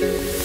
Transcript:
Música